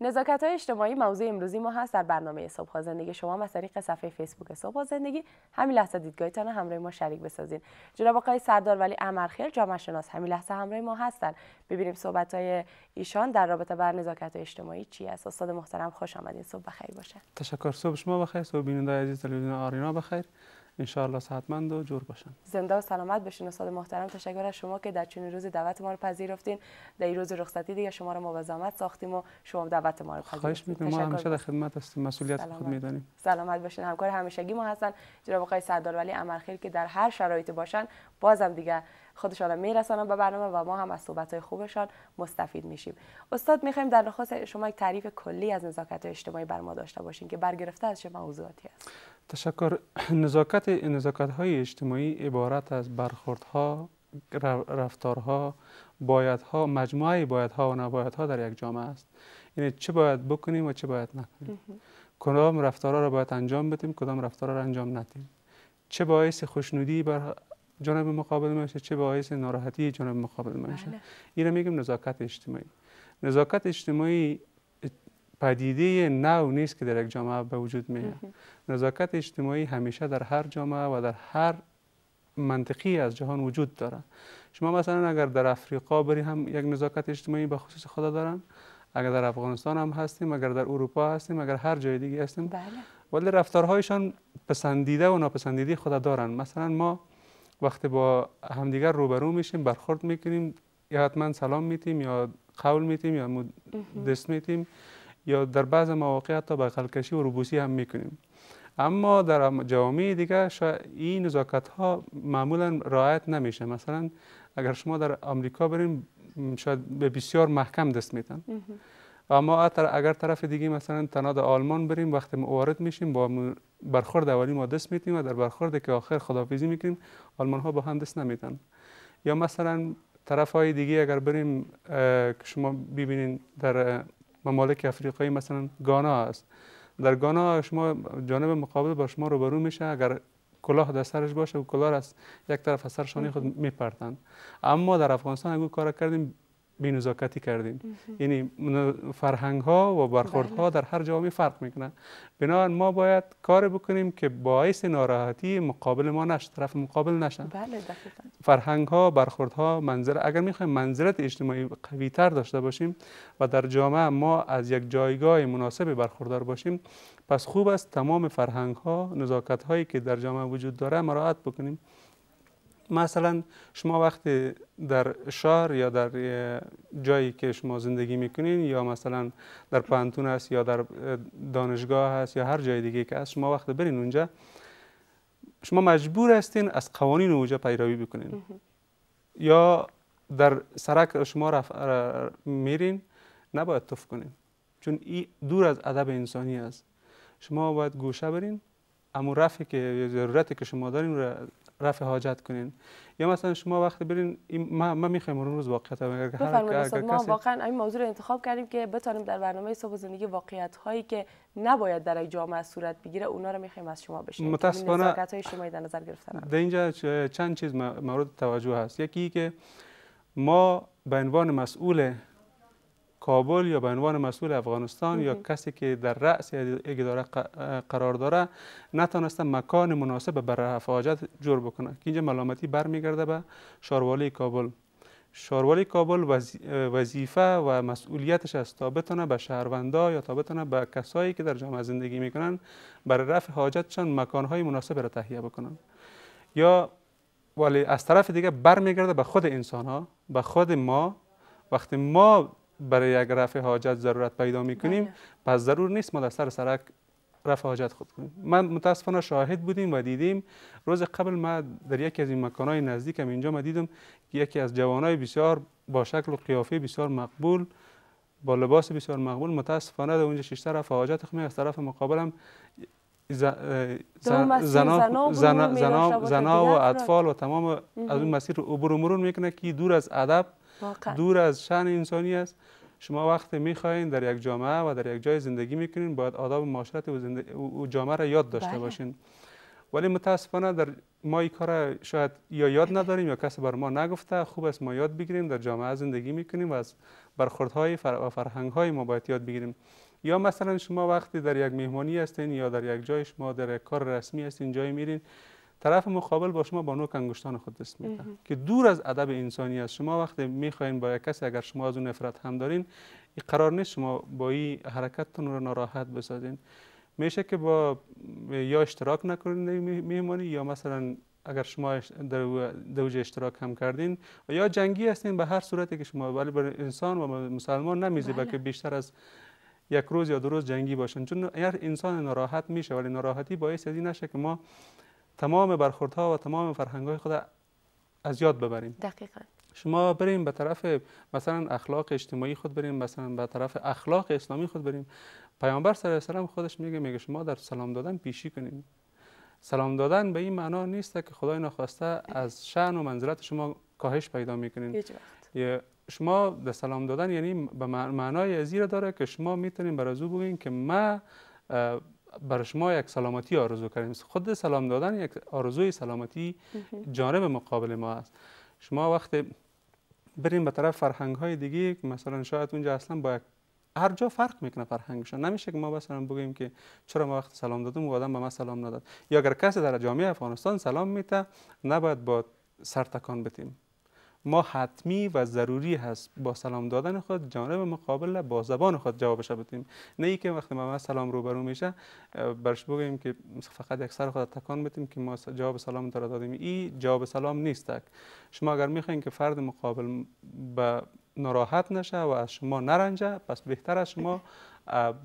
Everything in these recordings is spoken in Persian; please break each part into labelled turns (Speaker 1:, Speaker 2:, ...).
Speaker 1: نزاکت های اجتماعی موضوع امروزی ما هست. در برنامه صبح زندگی شما از طریق صفحه فیسبوک صبح زندگی. همین لحظه دیدگاهتان همراه ما شریک بسازین. جناب آقای سردار ولی امرخیل جامعه شناس همین لحظه همراه ما هستن. ببینیم صحبت های ایشان در رابطه بر نزاکت اجتماعی چی است استاد محترم خوش آمدین. صبح بخیر باشه.
Speaker 2: تشکر. صبح شما بخیر. صبح بیننده عزیز تلویزیون آرینا بخیر. انشاءالله صحتمند و جور باشن.
Speaker 1: زنده و سلامت باشین استاد محترم. تشکر از شما که در چنین روزی دعوت ما رو پذیرفتین. در این روز رخصتی دیگه شما رو ما زحمت ساختیم و شما دعوت ما رو پذیرفتین.
Speaker 2: خواهش می‌کنم. ما همیشه در خدمت هستیم. مسئولیت خود می‌دانیم.
Speaker 1: سلامت باشین. همکار همیشگی ما هستن. جناب آقای سردار ولی امرخیل که در هر شرایطی باشن بازم دیگه خودشان رو میرسانن به برنامه و ما هم از صحبت های خوبشان مستفید میشیم. استاد می‌خوایم در نخست شما یک تعریف کلی از نزاکت اجتماعی بر ما داشته باشین که برگرفته از چه موضوعاتی است؟
Speaker 2: تشکر. نزاکت نزاکت های اجتماعی عبارت از برخوردها رفتارها بایدها مجموعه بایدها و نبایدها در یک جامعه است. یعنی چه باید بکنیم و چه باید نکنیم. کدام رفتارها را باید انجام بدیم کدام رفتارها را انجام ندیم. چه باعث خوشنودی بر جانب مقابل میشه چه باعث ناراحتی جانب مقابل میشه. بله. این میگیم نزاکت اجتماعی. نزاکت اجتماعی پدیده نو نیست که در یک جامعه به وجود میاد. نزاکت اجتماعی همیشه در هر جامعه و در هر منطقی از جهان وجود داره. شما مثلا اگر در افریقا بری هم یک نزاکت اجتماعی به خصوص خدا دارن. اگر در افغانستان هم هستیم اگر در اروپا هستیم اگر هر جای دیگه هستیم. بله. ولی رفتارهایشان پسندیده و ناپسندیده خدا دارن. مثلا ما وقتی با همدیگر روبرو میشیم برخورد می‌کنیم یا حتما سلام میتیم یا قول میتیم یا دست میتیم. یا در بعض مواقع حتی بغل کشی و روبوسی هم می‌کنیم. اما در جوامع دیگه این نزاکت ها معمولا رعایت نمیشه. مثلا اگر شما در آمریکا بریم شاید به بسیار محکم دست میتن اما اگر طرف دیگه مثلا تناد آلمان بریم وقتی وارد میشیم با برخورد اولی ما دست میتیم و در برخورد که آخر خدافیزی می‌کنیم آلمان ها با هم دست نمیتن یا مثلا طرف های دیگه اگر بریم شما ببینین در ممالک افریقایی مثلا گانا است. در گانا شما جانب مقابل با شما روبرو میشه اگر کلاه در سرش باشه و کلاه از یک طرف از سر خود میپرتن اما در افغانستان اگه کار کردیم بینزاکتی کردیم یعنی فرهنگ ها و برخورد ها بله. در هر جامعه فرق می‌کنه بنابراین ما باید کار بکنیم که باعث ناراحتی مقابل ما نشه طرف مقابل نشن.
Speaker 1: بله
Speaker 2: فرهنگ ها برخورد ها منظر اگر می‌خوایم منظرت اجتماعی قوی تر داشته باشیم و در جامعه ما از یک جایگاه مناسب برخوردار باشیم پس خوب است تمام فرهنگ ها نزاکت هایی که در جامعه وجود داره مراعات بکنیم. مثلا شما وقتی در شهر یا در جایی که شما زندگی می‌کنین یا مثلا در پانتون است یا در دانشگاه هست یا هر جای دیگه که هست شما وقتی برین اونجا شما مجبور هستین از قوانین اونجا پیروی بکنین. یا در سرک شما رف... میرین نباید توف کنین. چون این دور از ادب انسانی است شما باید گوشه برین اما رفی که ضرورتی که شما دارین رفع حاجت کنین. یا مثلا شما وقتی برین ما ما می‌خوایم اون روز واقعیت
Speaker 1: اگر هر ما واقعا این موضوع رو انتخاب کردیم که بتونیم در برنامه صبح زندگی واقعیت هایی که نباید در جامعه صورت بگیره اونا رو می‌خوایم از شما بشنویم.
Speaker 2: متاسفانه
Speaker 1: های شما در نظر گرفتن
Speaker 2: در اینجا چند چیز مورد توجه هست. یکی که ما به عنوان مسئول کابل یا به عنوان مسئول افغانستان یا کسی که در رأس یک اداره قرار داره نتونسته مکان مناسب برای حفاظت جور بکنه. که اینجا ملامتی برمیگرده به شاروالی کابل. شاروالی کابل وظیفه و مسئولیتش است تا بتونه به شهروندا یا تا بتونه به کسایی که در جامعه زندگی می‌کنن برای رفع حاجتشان مکانهای مناسب را تهیه بکنن. یا ولی از طرف دیگه برمیگرده به خود انسان ها به خود ما. وقتی ما برای یک رفع حاجت ضرورت پیدا می‌کنیم بله. پس ضرور نیست ما در سر سرک رفع حاجت خود کنیم. من متاسفانه شاهد بودیم و دیدیم. روز قبل ما در یکی از این مکانهای نزدیکم اینجا ما دیدم که یکی از جوانای بسیار با شکل و قیافه بسیار مقبول با لباس بسیار مقبول متاسفانه در اونجا ششتر رفع حاجت خود از طرف مقابلم زنا زنا و اطفال و تمام از اون مسیر عبور و مرور می‌کنه که دور از ادب دور از شن انسانی است. شما وقت می‌خواین در یک جامعه و در یک جای زندگی می‌کنین باید آداب معاشرت و, و جامعه را یاد داشته بله. باشین. ولی متاسفانه در ما این کار شاید یا یاد نداریم یا کسی بر ما نگفته. خوب است ما یاد بگیریم در جامعه زندگی می‌کنیم و از برخوردهای فر... و فرهنگهای ما باید یاد بگیریم. یا مثلا شما وقتی در یک مهمانی هستین یا در یک جای شما در یک کار رسمی هستین جایی میرین طرف مقابل با شما با نوک انگشتان خود دست میده که دور از ادب انسانی است. شما وقتی می‌خواین با یک کسی اگر شما از اون نفرت هم دارین این قرار نیست شما با این حرکتتون رو ناراحت بسازین. میشه که با یا اشتراک نکنید میمانی یا مثلا اگر شما در دوج اشتراک هم کردین یا جنگی هستین به هر صورتی که شما ولی بر انسان و مسلمان نمیزی بله. که بیشتر از یک روز یا دو روز جنگی باشن چون اگر انسان ناراحت میشه ولی ناراحتی باعث از این نشه که ما تمام برخوردها و تمام فرهنگهای خود از یاد ببریم.
Speaker 1: دقیقا.
Speaker 2: شما بریم به طرف مثلا اخلاق اجتماعی خود بریم مثلا به طرف اخلاق اسلامی خود بریم. پیامبر صلی الله علیه و خودش میگه میگه شما در سلام دادن پیشی کنیم سلام دادن به این معنا نیست که خدای نخواسته از شأن و منزلت شما کاهش پیدا می‌کنین. یا شما در سلام دادن یعنی به معنای ازیر داره که شما می‌تونین بر او بگین که ما برای شما یک سلامتی آرزو کردیم. خود سلام دادن یک آرزوی سلامتی جانب مقابل ما است. شما وقتی بریم به طرف فرهنگ های دیگه مثلا شاید اونجا اصلا با یک هر جا فرق می‌کنه فرهنگشون نمیشه که ما مثلا بگیم که چرا ما وقت سلام دادم و آدم به ما سلام نداد. یا اگر کسی در جامعه افغانستان سلام میته نباید با سر تکان بتیم. ما حتمی و ضروری هست با سلام دادن خود جانب مقابل با زبان خود جوابش بدیم. نه ای که وقتی ما سلام روبرو میشه برش بگیم که فقط یک سر خود تکان بدیم که ما جواب سلام را دادیم. این جواب سلام نیست شما اگر می‌خواین که فرد مقابل به ناراحت نشه و از شما نرنجه پس بهتر از شما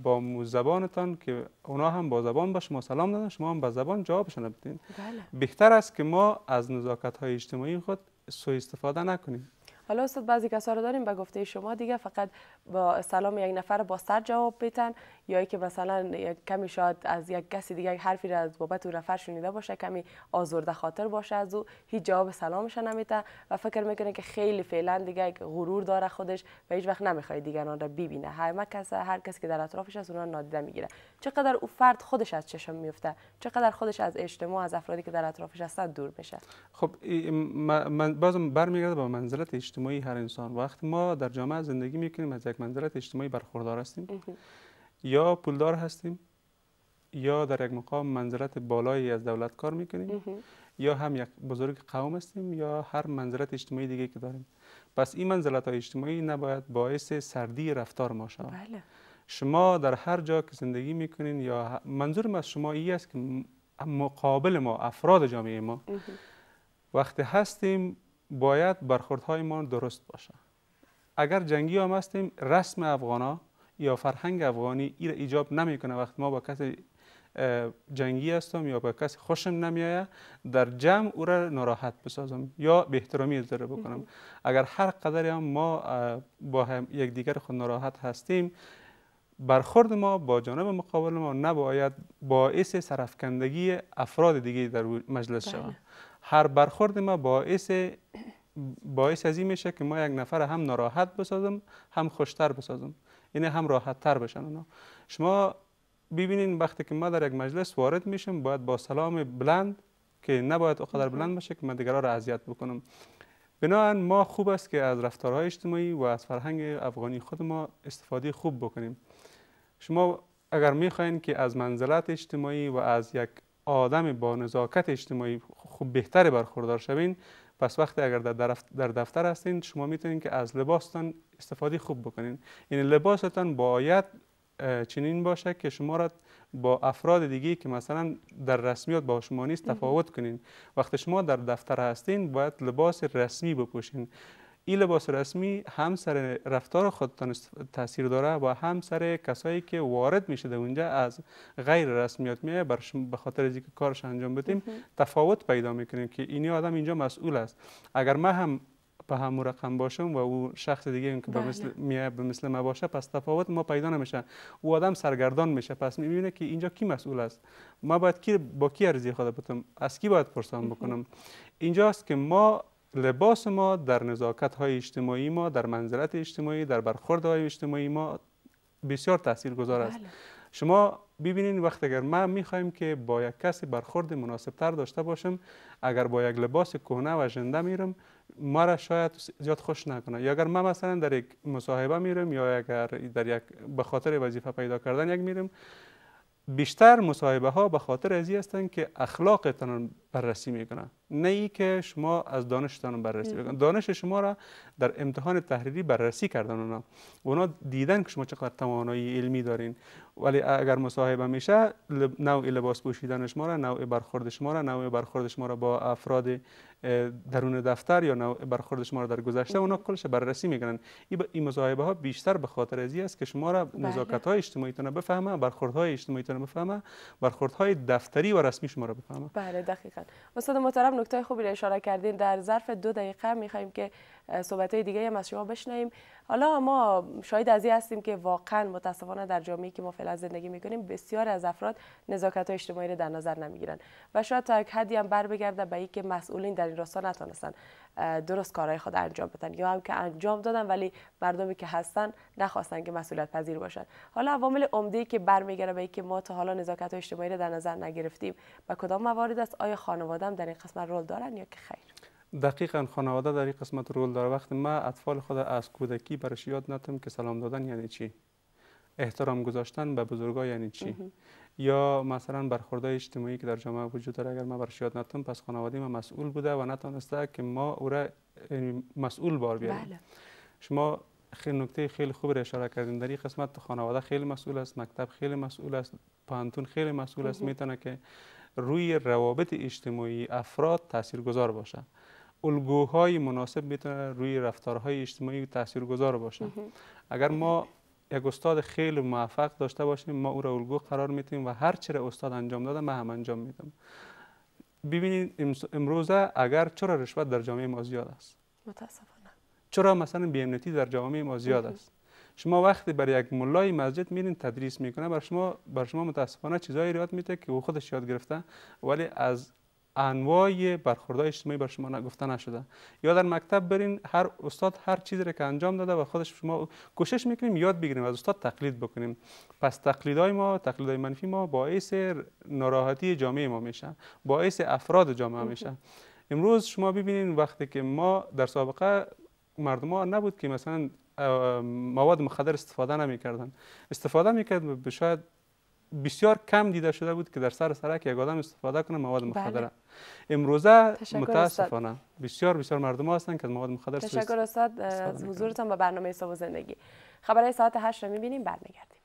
Speaker 2: با زبانتان که اونا هم با زبان به شما سلام دادن شما هم با زبان جوابشون بدین. بله. بهتر است که ما از نزاکت های اجتماعی خود سوء استفاده نکنیم
Speaker 1: حالا استاد بعضی کسا رو داریم به گفته شما دیگه فقط با سلام یک نفر با سر جواب بیتن یا که مثلا کمی شاید از یک کسی دیگه حرفی را از بابت او رفر شنیده باشه کمی آزرده خاطر باشه از او هیچ جواب سلامش نمیده و فکر می‌کنه که خیلی فعلا دیگه غرور داره خودش و هیچ وقت نمی‌خواد دیگران را ببینه. هر کس هر کسی که در اطرافش از اونها نادیده می‌گیره. چقدر او فرد خودش از چشم میفته چقدر خودش از اجتماع از افرادی که در اطرافش هستن دور میشه؟
Speaker 2: خب من بازم برمیگرده به منزلت اجتماعی هر انسان. وقتی ما در جامعه زندگی می‌کنیم از یک منزلت اجتماعی برخوردار هستیم. یا پولدار هستیم یا در یک مقام منزلت بالایی از دولت کار می‌کنیم. یا هم یک بزرگ قوم هستیم یا هر منزلت اجتماعی دیگه که داریم. پس این منزلت های اجتماعی نباید باعث سردی رفتار ما شود. بله. شما در هر جا که زندگی می‌کنین یا منظورم از شما این است که مقابل ما افراد جامعه ما وقتی هستیم باید برخوردهای ما درست باشه. اگر جنگی هم هستیم رسم افغانا یا فرهنگ افغانی ای را ایجاب نمی‌کنه. وقتی ما با کسی جنگی هستم یا با کسی خوشم نمیایه در جمع او را ناراحت بسازم یا به احترامی اظهار بکنم. اگر هر قدر هم ما با هم دیگر خود ناراحت هستیم برخورد ما با جانب مقابل ما نباید باعث سرفکندگی افراد دیگه در مجلس شود. بله. هر برخورد ما باعث باعث از این میشه که ما یک نفر هم ناراحت بسازم هم خوشتر بسازم. یعنی هم راحت تر بشن اونا. شما ببینین وقتی که ما در یک مجلس وارد میشم باید با سلام بلند که نباید اقدر بلند باشه که من دیگران را اذیت بکنم. بنابراین ما خوب است که از رفتارهای اجتماعی و از فرهنگ افغانی خود ما استفاده خوب بکنیم. شما اگر می‌خواین که از منزلت اجتماعی و از یک آدم با نزاکت اجتماعی خوب بهتر برخوردار شوین پس وقتی اگر در دفتر هستین شما می‌تونین که از لباستان استفاده خوب بکنین. یعنی لباستان باید چنین باشه که شما را با افراد دیگه که مثلا در رسمیات با شما نیست تفاوت کنین. وقتی شما در دفتر هستین باید لباس رسمی بپوشین. این لباس رسمی هم سر رفتار خودتان تاثیر داره و هم سر کسایی که وارد میشه اونجا از غیر رسمیات میایه به خاطر از اینکه کارش انجام بدیم تفاوت پیدا می‌کنیم که این آدم اینجا مسئول است. اگر ما هم به همون رقم باشم و او شخص دیگه که به مثل بله. میایه به مثل ما باشه پس تفاوت ما پیدا نمیشه. او آدم سرگردان میشه. پس می‌بینه که اینجا کی مسئول است؟ ما باید کی با کی ارزی خود بتم از کی باید پرسان بکنم؟ اینجاست که ما لباس ما در نزاکت های اجتماعی ما در منزلت اجتماعی در برخورد های اجتماعی ما بسیار تاثیر گذار است بله. شما ببینین وقت اگر ما می‌خوایم که با یک کسی برخورد مناسب تر داشته باشم اگر با یک لباس کهنه و ژنده میرم ما را شاید زیاد خوش نکنه یا اگر ما مثلا در یک مصاحبه میرم یا اگر در یک به خاطر وظیفه پیدا کردن یک میرم بیشتر مصاحبه ها به خاطر ازی هستند که اخلاقتان بررسی می‌کنن. نه ای که شما از دانشتان بررسی بکنن. دانش شما را در امتحان تحریری بررسی کردن اونا. اونا دیدن که شما چقدر توانایی علمی دارین. ولی اگر مصاحبه میشه نوع لباس پوشیدن شما را نوع برخورد شما را نوع برخورد شما را با افراد درون دفتر یا نوع برخورد شما را در گذشته اونا کلش بررسی می‌کنن. این مصاحبه ها بیشتر به خاطر ازی است که شما را بله. نزاکت های اجتماعیتون بفهمه برخورد های اجتماعیتون بفهمه برخورد های دفتری و رسمی شما را بفهمه.
Speaker 1: بله دقیقاً. استاد محترم نکته خوبی را اشاره کردین. در ظرف دو دقیقه می‌خوایم که صحبت های دیگه هم از شما بشنویم. حالا ما شاید از هستیم که واقعا متاسفانه در جامعه که ما فعلا زندگی می‌کنیم بسیار از افراد نزاکت اجتماعی را در نظر نمی‌گیرن. و شاید تا یک حدی هم بر بگرده به اینکه مسئولین در این راستا نتونستن درست کارهای خود انجام بدن. یا هم که انجام دادن ولی مردمی که هستن نخواستن که مسئولیت پذیر باشن. حالا عوامل عمده که برمیگره به اینکه ما تا حالا نزاکت اجتماعی را در نظر نگرفتیم و کدام موارد است؟ آیا خانواده هم در این قسمت رول دارن یا که خیر؟
Speaker 2: دقیقا خانواده در این قسمت رول داره. وقتی ما اطفال خود از کودکی برش یاد نتم که سلام دادن یعنی چی؟ احترام گذاشتن به بزرگا یعنی چی؟ یا مثلا برخوردهای اجتماعی که در جامعه وجود داره اگر ما برش یاد نتم پس خانواده ما مسئول بوده و نتونسته که ما او را یعنی مسئول بار بیاریم. بله. شما خیلی نکته خیلی خوب را اشاره کردین. در این قسمت خانواده خیلی مسئول است مکتب خیلی مسئول است پانتون خیلی مسئول است. می‌تونه که روی روابط اجتماعی افراد تاثیرگذار باشه. الگوهای مناسب می‌تونه روی رفتارهای اجتماعی تاثیرگذار باشه. اگر ما یک استاد خیلی موفق داشته باشیم ما او را الگو قرار میتیم و هر چیره استاد انجام داده من هم انجام میدم. ببینید امروزه اگر چرا رشوت در جامعه ما زیاد است؟
Speaker 1: متاسفانه.
Speaker 2: چرا مثلا بی‌امنیتی در جامعه ما زیاد است؟ شما وقتی برای یک ملای مسجد میرین تدریس می‌کنه بر شما بر شما متاسفانه چیزایی یاد میده که او خودش یاد گرفته ولی از انواع برخوردهای اجتماعی بر شما نگفته نشده. یا در مکتب برین هر استاد هر چیزی را که انجام داده و خودش شما کوشش می‌کنیم یاد بگیریم از استاد تقلید بکنیم. پس تقلیدهای ما تقلیدهای منفی ما باعث ناراحتی جامعه ما میشه. باعث افراد جامعه میشه. امروز شما ببینید وقتی که ما در سابقه مردم ها نبود که مثلا مواد مخدر استفاده نمی‌کردن. استفاده می‌کرد شاید بسیار کم دیده شده بود که در سر سرک یک آدم استفاده کنه مواد بله. مخدره امروزه متاسفانه بسیار بسیار مردم هستند که از مواد مخدر
Speaker 1: تشکر استاد. از حضورتان به برنامه صبح زندگی. خبرهای ساعت 8 رو می‌بینیم. برمیگردیم.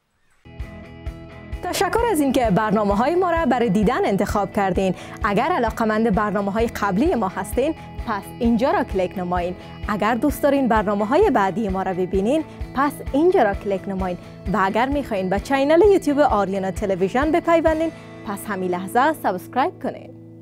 Speaker 3: تشکر از اینکه برنامه های ما را برای دیدن انتخاب کردین. اگر علاقمند برنامه های قبلی ما هستین پس اینجا را کلیک نمایین. اگر دوست دارین برنامه های بعدی ما را ببینین پس اینجا را کلیک نمایین. و اگر می‌خواین به چینل یوتیوب آریانا تلویزیون بپیوندین پس همین لحظه سابسکرایب کنین.